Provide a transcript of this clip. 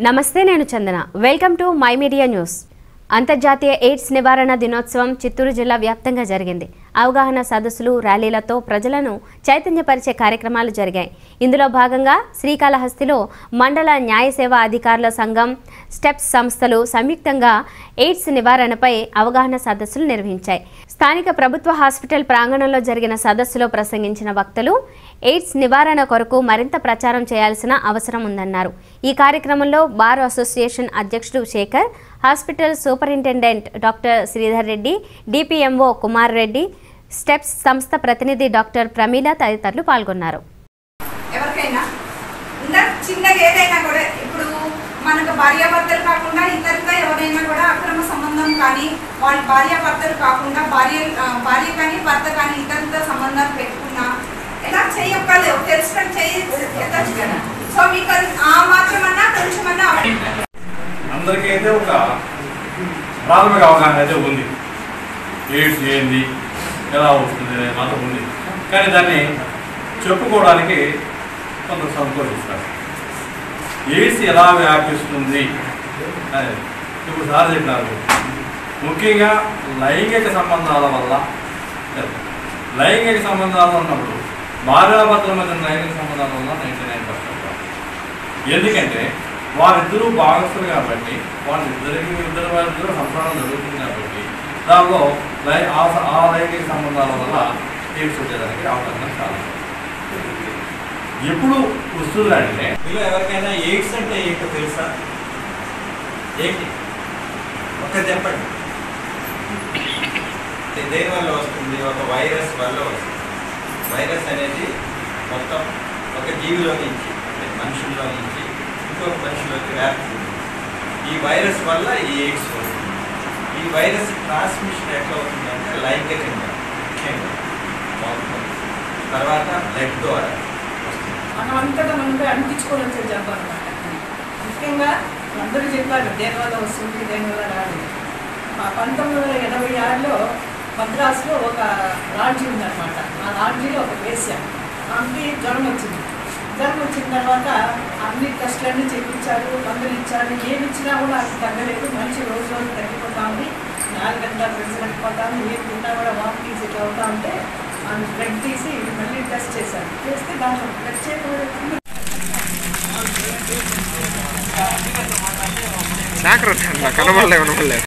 నమస్తే నేను Chandana. Welcome to my media news. అంతర్జాతీయ ఎయిడ్స్ నివారణ దినోత్సవం చిత్తూరు జిల్లా వ్యాప్తంగా జరిగింది. అవగాహన సదస్సులు ర్యాలీలతో ప్రజలను చైతన్యపరిచే కార్యక్రమాలు జరిగాయి. ఇందులో భాగంగా శ్రీకాళహస్తిలో మండల న్యాయ సేవా అధికారుల సంఘం స్టెప్స్ సంస్థలు సంయుక్తంగా ఎయిడ్స్ నివారణపై అవగాహన సదస్సులు నిర్వహించాయి. స్థానిక ప్రభుత్వ హాస్పిటల్ ప్రాంగణంలో జరిగిన సదస్సులో ప్రసంగించిన వక్తలు ఎయిడ్స్ నివారణ కొరకు మరింత ప్రచారం చేయాల్సిన అవసరం ఉందన్నారు. ఈ కార్యక్రమంలో బార్ అసోసియేషన్ అధ్యక్షుడు Shekhar hospital superintendent doctor Sridhar Reddy DPMO Kumar Reddy steps సంస్థ ప్రతినిధి డాక్టర్ ప్రమీల తదితరులు పాల్గొన్నారు. ఎవరికైనా? ఇంకా చిన్నగా ఏదైనా కూడా. ఇప్పుడు మనకు భార్యాభర్తలు కాకుండా ఎవరైనా కూడా అక్రమ సంబంధం కానీ వాళ్ళ భార్యాభర్తలు కాకుండా భార్య భార్య కానీ భర్త కానీ ఇతరులతో సంబంధాలు పెట్టుకున్నా ఎలా చేయక్కర్లేదు. తెలుసుకొని చేయి సో మీకు ఆ మాత్రమన్నా కొంచెమన్నా అందరికీ అయితే ఒక ప్రాథమిక అవగాహన అయితే ఉంది. ఎయిడ్స్ ఏంది? ఎలా వస్తుంది అనేది మాత్రం ఉంది. కానీ దాన్ని చెప్పుకోవడానికి కొంత సంతోషిస్తారు ఎయిడ్స్ ఎలా వ్యాపిస్తుంది అనేది. ఇప్పుడు సార్ చెప్పినారు. ముఖ్యంగా లైంగిక సంబంధాల వల్ల లైంగిక సంబంధాలు ఉన్నప్పుడు భార్యాభర్తల మధ్య లైంగిక సంబంధాల వల్ల నైంటీ నైన్ పర్సెంట్ ఎందుకంటే వారిద్దరూ భాగస్తులు కాబట్టి వాళ్ళిద్దరికి ఇద్దరు వారిద్దరూ సంసారం జరుగుతుంది కాబట్టి దానిలో లై ఆ లైంగిక సంబంధాల వల్ల ఎయిడ్స్ వచ్చేదానికి అవకాశం చాలా ఎప్పుడు వస్తుందంటే మీలో ఎవరికైనా ఎయిడ్స్ అంటే ఏంటో తెలుసా? ఏంటి? ఒక చెప్పండి. దేని వల్ల వస్తుంది? ఒక వైరస్ వల్ల వస్తుంది. వైరస్ అనేది మొత్తం ఒక జీవిలో నుంచి అంటే మనుషుల్లో నుంచి ఇంకొక మనిషిలోకి వ్యాప్తి ఈ వైరస్ వల్ల ఈ ఎయిడ్స్ వస్తుంది. ఈ వైరస్ ట్రాన్స్మిషన్ ఎట్లా అవుతుందంటే లైంగికంగా ముఖ్యంగా తర్వాత బ్లడ్ ద్వారా వస్తుంది. మనం అంతటా మనమే అంటించుకోవడం చెప్పాలన్నమాట. ముఖ్యంగా అందరూ చెప్పారు దేనివల్ల వస్తుంది దేనివల్ల రాదు. మా పంతొమ్మిది వందల ఎనభై ఆరులో మద్రాసులో ఒక లాడ్జీ ఉందన్నమాట. ఆ లాడ్జీలో ఒక వేసాం ఆమెకి జ్వరం వచ్చింది. జ్వరం వచ్చిన తర్వాత అన్ని టెస్టులన్నీ చేయించారు మందులు ఇచ్చారు. ఏమి ఇచ్చినా కూడా అది తగ్గలేదు. మనిషి రోజు రోజు తగ్గిపోతా ఉంది. నాలుగు గంటల పెంచలేకపోతాను ఏం తిన్నా కూడా వామిటింగ్స్ ఇట్లా అవుతా ఉంటే ఆమె బ్లడ్ తీసి మళ్ళీ టెస్ట్ చేశారు. చేస్తే దాంట్లో ప్రత్యేకమైన జాగ్రత్త కనబడలే కనబడలే.